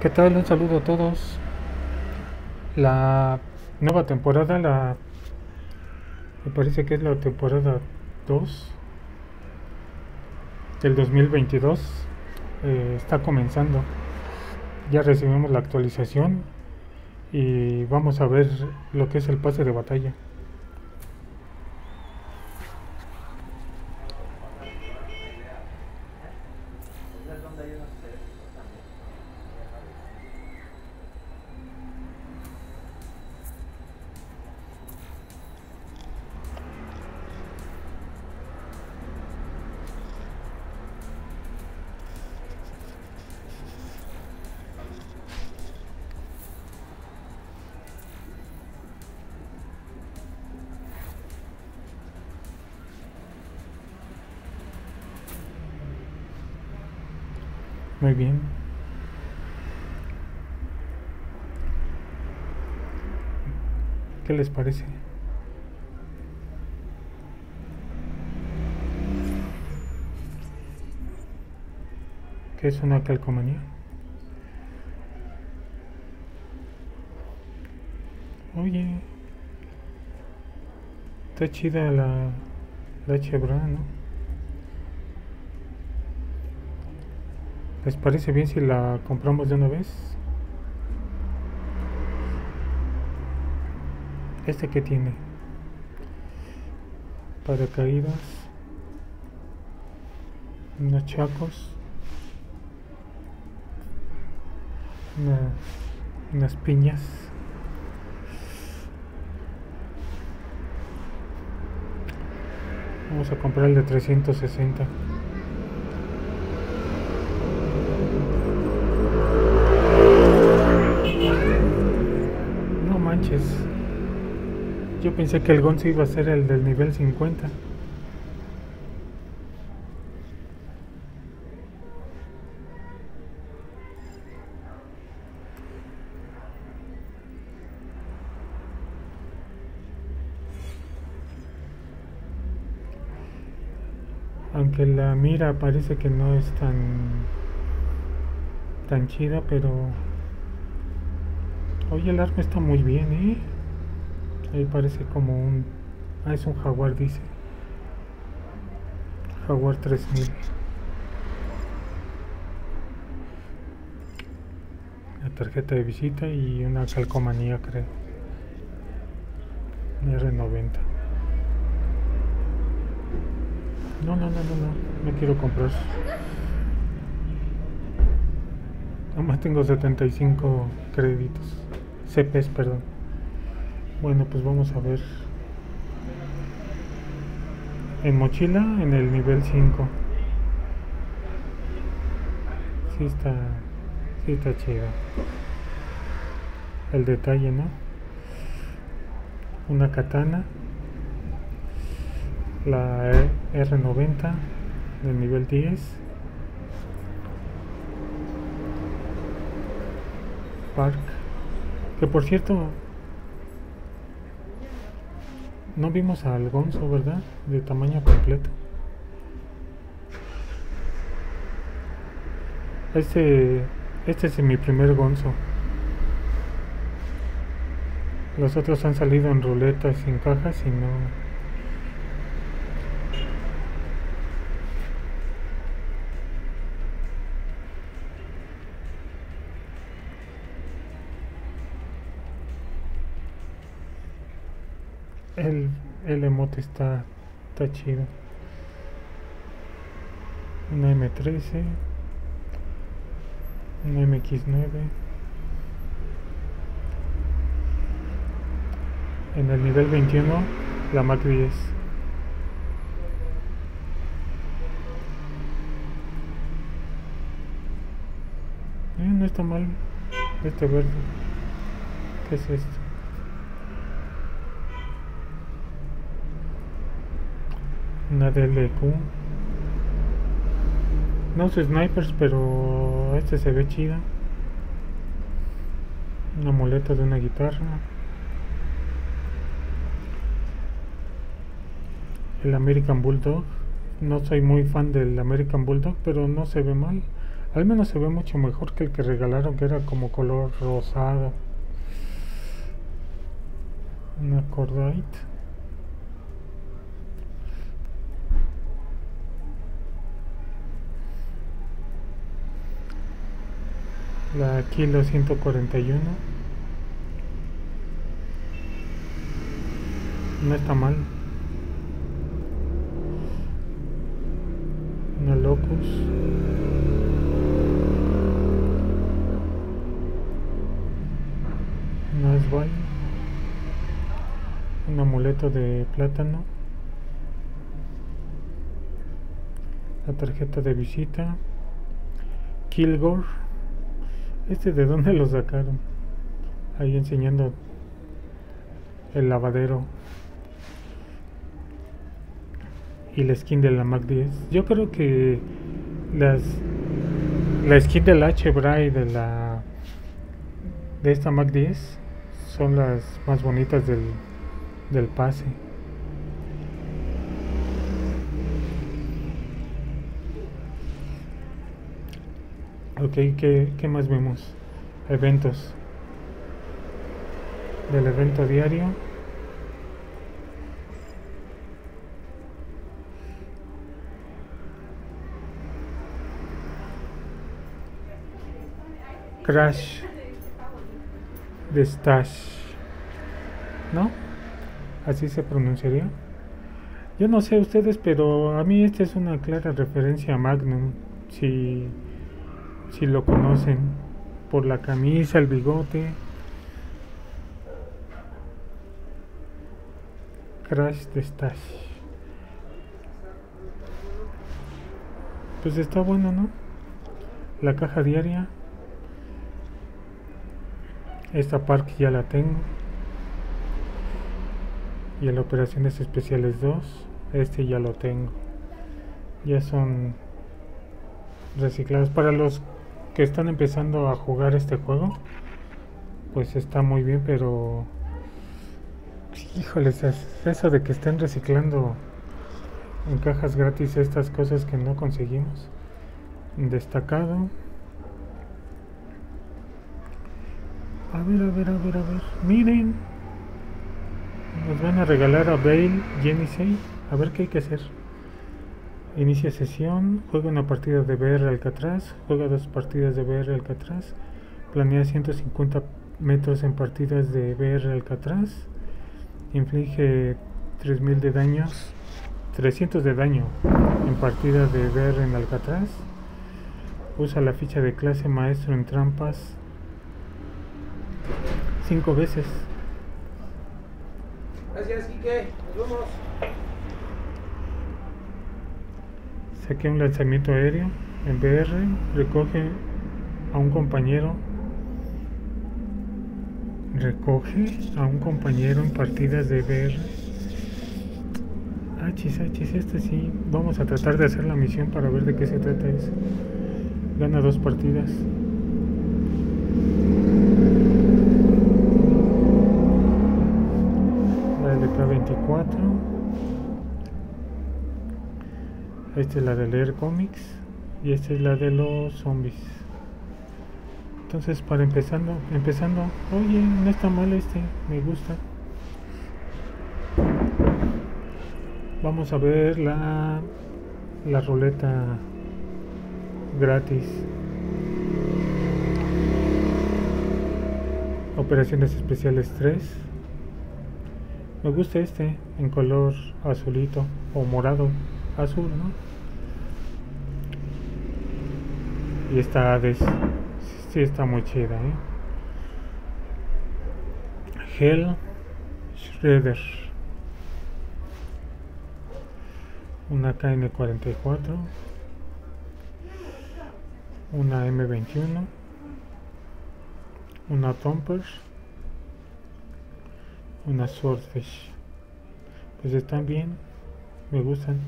¿Qué tal? Un saludo a todos. La nueva temporada, la me parece que es la temporada 2 del 2022, eh, está comenzando. Ya recibimos la actualización y vamos a ver lo que es el pase de batalla. Muy bien. ¿Qué les parece? ¿Qué es una calcomanía? Oye, está chida la, la Chevron, ¿no? ¿Les parece bien si la compramos de una vez? ¿Este que tiene? Paracaídas. Unos chacos. Una- unas piñas. Vamos a comprar el de 360. Yo pensé que el Gonzo iba a ser el del nivel 50. Aunque la mira parece que no es tan tan chida, pero Oye, el arma está muy bien, ¿eh? Ahí parece como un... Ah, es un Jaguar, dice. Jaguar 3000. La tarjeta de visita y una calcomanía, creo. R90. No, no, no, no, no. No quiero comprar. Nomás tengo 75 créditos. CPs, perdón. Bueno, pues vamos a ver. En mochila, en el nivel 5. Sí está, sí está chido. El detalle, ¿no? Una katana. La R90 del nivel 10. Park. Que por cierto, no vimos al Gonzo, ¿verdad? De tamaño completo. Este, este es mi primer Gonzo. Los otros han salido en ruletas sin cajas y no. El, el emote está, está chido. Una M13. Una MX9. En el nivel 21, la Mac 10. Eh, no está mal este verde. ¿Qué es esto? Una DLQ. No uso snipers, pero este se ve chida. Una muleta de una guitarra. El American Bulldog. No soy muy fan del American Bulldog, pero no se ve mal. Al menos se ve mucho mejor que el que regalaron, que era como color rosado. Una cordite. La Kilo 141. No está mal. Una Locus. un amuleto de plátano, la tarjeta de visita, Kilgore, este de dónde lo sacaron, ahí enseñando el lavadero y la skin de la Mac 10. Yo creo que las la skin del H Bray de la de esta Mac 10 son las más bonitas del, del pase. Ok, ¿qué, ¿qué más vemos? Eventos. Del evento diario. Crash de. ¿No? Así se pronunciaría. Yo no sé ustedes, pero a mí esta es una clara referencia a Magnum. Si, si lo conocen. Por la camisa, el bigote. Crash de Stash. Pues está bueno, ¿no? La caja diaria esta parte ya la tengo. Y el Operaciones Especiales 2, este ya lo tengo. Ya son reciclados. Para los que están empezando a jugar este juego, pues está muy bien, pero... Híjoles, eso de que estén reciclando en cajas gratis estas cosas que no conseguimos. Destacado. A ver, a ver, a ver, a ver. Miren. Nos van a regalar a Bale Genesee. A ver qué hay que hacer. Inicia sesión. Juega una partida de BR Alcatraz. Juega dos partidas de BR Alcatraz. Planea 150 metros en partidas de BR Alcatraz. Inflige 3000 de daños. 300 de daño en partidas de BR en Alcatraz. Usa la ficha de clase maestro en trampas cinco veces. Gracias, Quique. Nos vemos. Saqué un lanzamiento aéreo en BR, recoge a un compañero. Recoge a un compañero en partidas de BR. Hachis, hachis, este sí. Vamos a tratar de hacer la misión para ver de qué se trata eso. Gana dos partidas. LK24 esta es la de leer cómics y esta es la de los zombies. Entonces para empezando empezando oye no está mal este me gusta. Vamos a ver la la ruleta gratis. Operaciones especiales 3 me gusta este en color azulito o morado, azul, ¿no? Y esta Hades sí está muy chida, ¿eh? Hell Shredder. Una KN44. Una M21. Una Tomper una swordfish pues están bien me gustan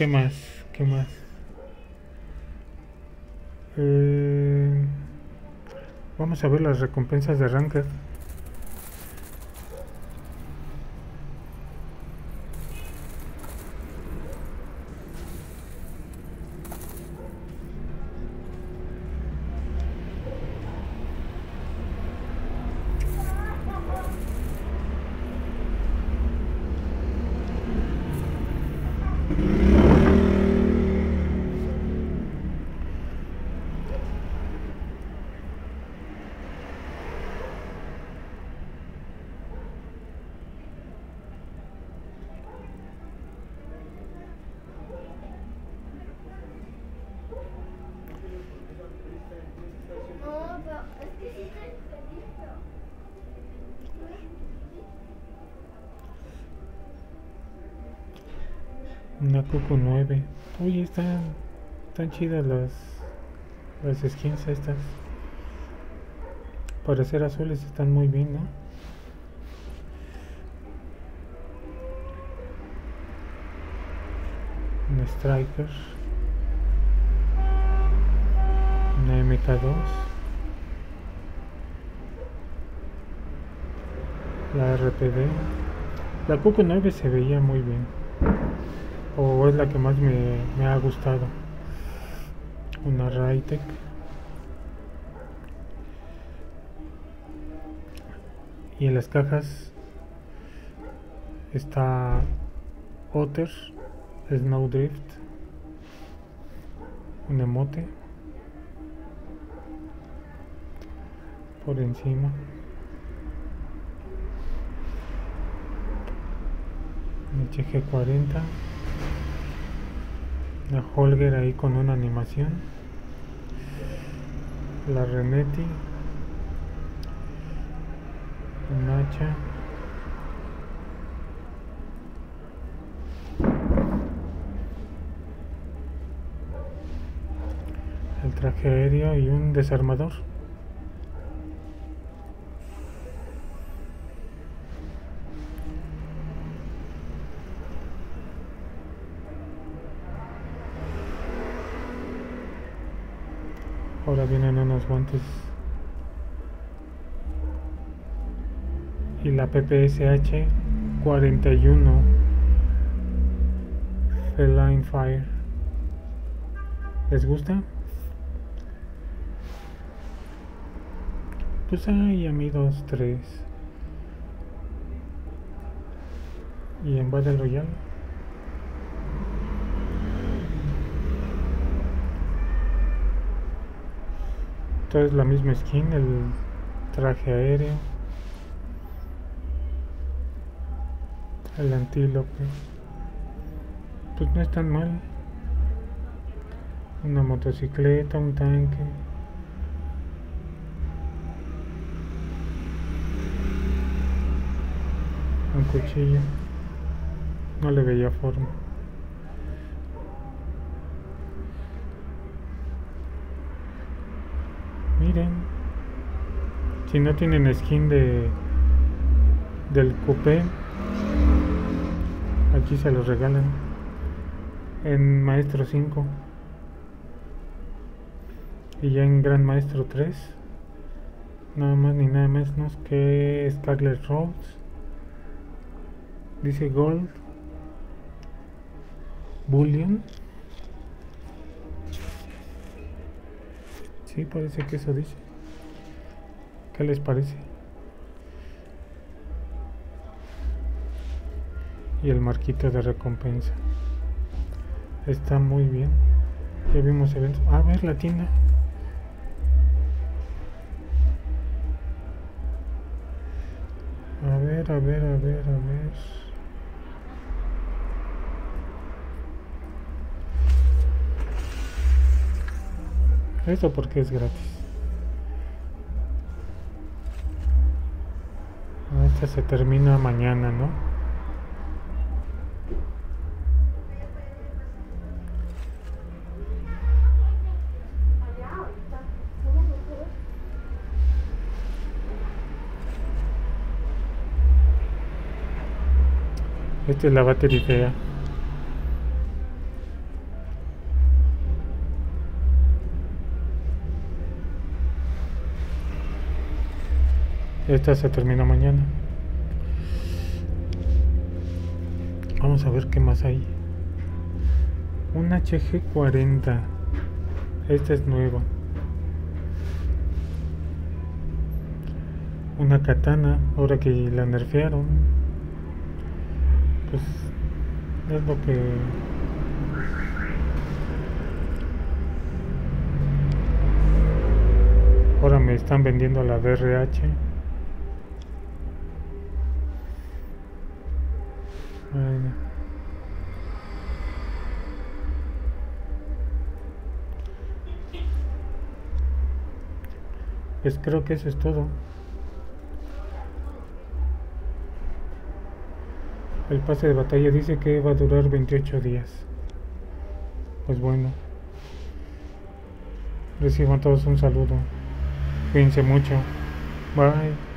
qué más qué más eh, vamos a ver las recompensas de ranked Una Cucu 9. Uy, están, están chidas las, las skins estas. Para ser azules están muy bien, ¿no? Un Striker. Una MK2. La RPD. La Cucu 9 se veía muy bien. O es la que más me, ha gustado. Una Raytec. Y en las cajas está Otter, Snowdrift, un emote por encima. Un HG40, la Holger ahí con una animación, la Renetti, un hacha. El traje aéreo y un desarmador. Vienen unos guantes y la PPSH 41 Feline Fire. ¿Les gusta? Pues hay a mí dos, tres. Y en Battle Royale. Entonces la misma skin, el traje aéreo. El antílope. Pues no es tan mal. Una motocicleta, un tanque. Un cuchillo. No le veía forma. Miren. Si no tienen skin de del coupé, aquí se los regalan. En Maestro 5. Y ya en Gran Maestro 3. Nada más ni nada menos que Scarlet Rose. Dice Gold. Bullion. Sí, parece que eso dice. ¿Qué les parece? Y el marquito de recompensa. Está muy bien. Ya vimos eventos. A ver la tienda. A ver, a ver, a ver, a ver. Esto porque es gratis. Se termina mañana, ¿no? Esta es la batería. Esta se termina mañana. Vamos a ver qué más hay. Un HG40. Esta es nueva. Una katana, ahora que la nerfearon. Pues es lo que ahora me están vendiendo la DRH. Bueno. Pues creo que eso es todo. El pase de batalla dice que va a durar 28 días. Pues bueno. Reciban todos un saludo. Cuídense mucho. Bye.